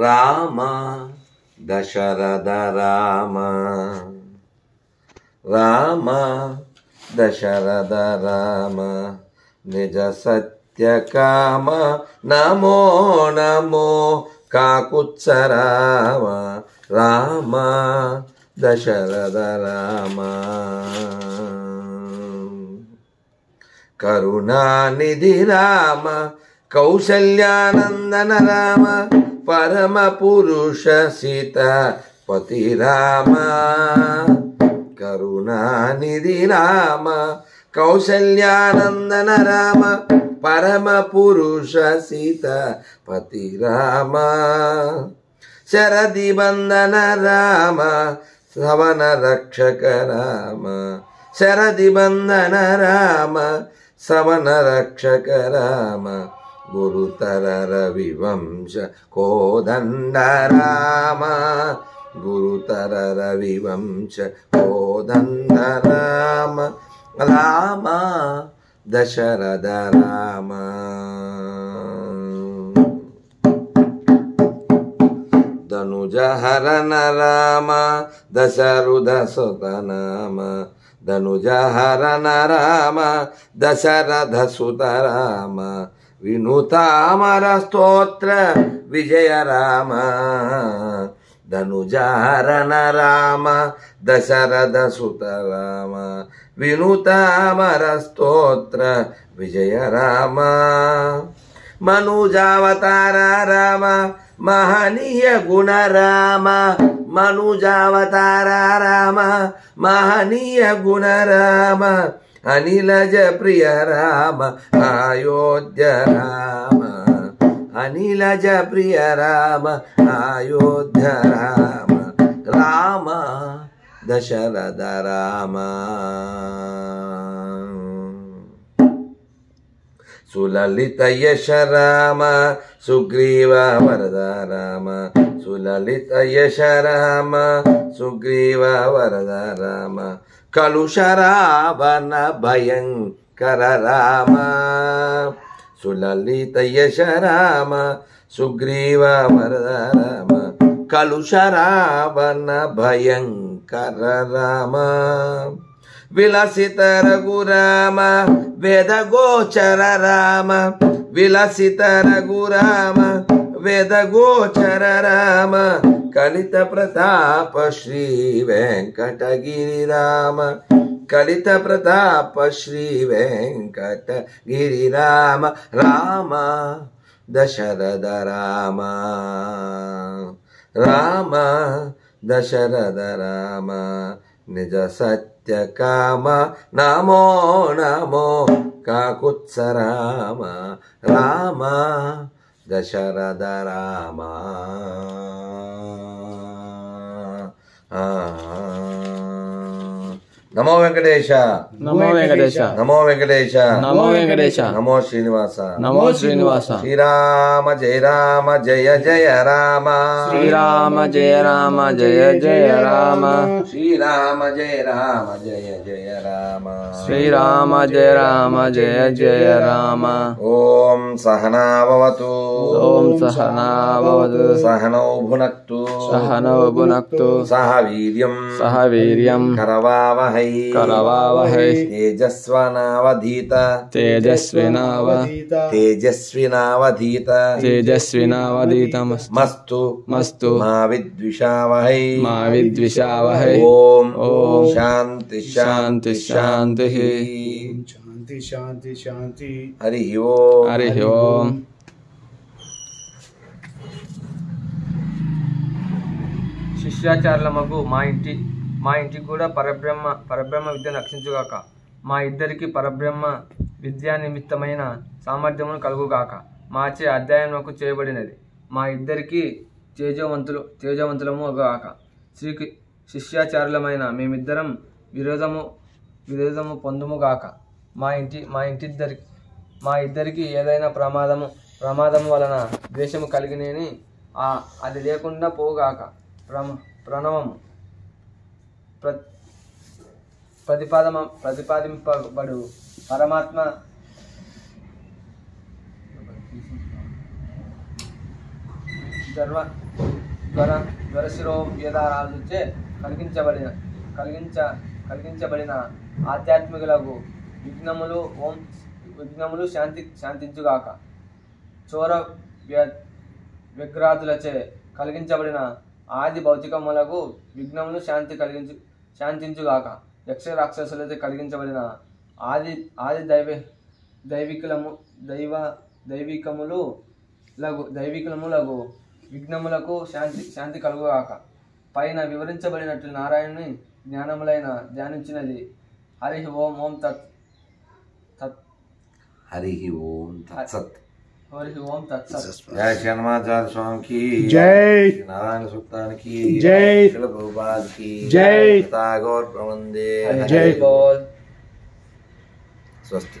రామ దశరథ రామ. రామ దశరథ రామ. నిజ సత్య కామ నమో నమో కాకుత్స రామ. దశరథ రామ. కరుణానిధి రామ కౌశల్యానందన రామ. परमपुरुषसित पतिराम। करुणानिधि राम कौशल्यानन्दन राम परमपुरुषसित पतिराम। शरदि वन्दन राम सवन रक्षक राम शरदि वन्दन राम सवन रक्षक राम गुरुतररविवंश को दं धराम को दं राम दशरथ राम धनुजहरन राम दशरु धनुजहरन राम दशरथसुत राम గురుతర వినుతామర స్తోత్ర విజయ రామ ధనుజారణ రామ దశరథ సుత రామ వినుతామర స్తోత్ర విజయ రామ మనుజావతార రామ మహనీయ గుణ రామ మనుజావతార రామ మహనీయ గుణ రామ అనిలజ ప్రియ రామ అయోధ్య రామ. అనిలజ ప్రియ రామ అయోధ్య రామ. రామ దశరథ రామ. సులలిత యశ రామ సుగ్రీవ వరద రామ. సులలిత యశ రామ సుగ్రీవ వరద రామ. కలుషరావణ భయంకర రామ. సులలిత యశ రామ సుగ్రీవ వరద రామ. కలుషరావణ భయంకర రామ. విలసిత రఘురామ వేద గోచర రామ. విలసిత రఘురామ వేద గోచర రామ. ಕಲಿತ ಪ್ರತಾಪ ಶ್ರೀ ವೆಂಕಟಗಿರಿರಾಮ. ಕಲಿತ ಪ್ರತಾಪ ಶ್ರೀ ವೆಂಕಟ ವೆಂಕಟಗಿರಿರಾಮ. ರಾಮ, ದಶರಥ ರಾಮ. ರಾಮ, ದಶರಥ ರಾಮ. ನಿಜ ಸತ್ಯ ಕಾಮ. ನಮೋ ನಮೋ, ಕಾಕುತ್ಸ ರಾಮ. ರಾಮ, ದಶರಥ ರಾಮ. 嗯 నమో వెంకటేశ నమో వెంకటేశ నమో వెంకటేశ నమో వెంకటేశ నమో శ్రీనివాస నమో శ్రీనివాస శ్రీరామ జయ రామ జయ జయ రామ శ్రీరామ జయ రామ జయ జయ రామ శ్రీరామ జయ రామ జయ జయ రామ శ్రీరామ జయ రామ జయ జయ రామ ఓం సహనావతు ఓం సహనావతు సహనౌ భునక్తు సహనౌ భునక్తు సహ వీర్యం సహ వీర్యం కరవావహై కరవావహై తేజస్వనావధీత తేజస్వినావ తేజస్వినావధీత తేజస్వినావదీతమస్తు మస్తు మస్తు మా విద్విషావహై మా విద్విషావహై ఓం ఓం శాంతి శాంతి శాంతి శాంతి శాంతి శాంతి హరి ఓం హరి ఓం శిష్యాచార్యులమగు మా ఇంటి మా ఇంటికి కూడా పరబ్రహ్మ పరబ్రహ్మ విద్యను రక్షించుగాక. మా ఇద్దరికి పరబ్రహ్మ విద్యా నిమిత్తమైన సామర్థ్యమును కలుగుగాక. మాచే అధ్యయనకు చేయబడినది. మా ఇద్దరికి తేజవంతులు తేజవంతులము గాక. శ్రీ శిష్యాచార్యులమైన మేమిద్దరం విరోధము విరోధము పొందుముగాక మా ఇంటి మా ఇంటిద్దరికి మా ఇద్దరికి ఏదైనా ప్రమాదము ప్రమాదము వలన ద్వేషము కలిగినని అది లేకుండా పోగాక ప్రమ ప్రణవము. ప్ర ప్రతిపాదమ ప్రతిపాదింపబడు పరమాత్మ. జ్వర జ్వర జ్వరశిరోవ్యధారాలచే కలిగించబడిన కలిగించ కలిగించబడిన ఆధ్యాత్మికులకు విఘ్నములు ఓం విఘ్నములు శాంతి శాంతించుగాక. చోర వ్య వ్యగ్రాదులచే కలిగించబడిన ఆది భౌతికములకు విఘ్నమును శాంతి కలిగించు శాంతించుగాక యక్ష రాక్షసులతో కలిగించబడిన ఆది ఆది దైవ దైవికులము దైవ దైవికములు లఘు దైవికులములగు విఘ్నములకు శాంతి శాంతి కలుగుగాక. పైన వివరించబడినట్లు నారాయణుని జ్ఞానములైన ధ్యానించినది. హరి ఓం ఓం తత్ తత్. హరి ఓం తత్సత్ जय श्यामाचार्य स्वामी की जय नारायण सुल्तान की जय प्रभुपाद की जय गौर प्रबंधे जय बोल स्वस्थ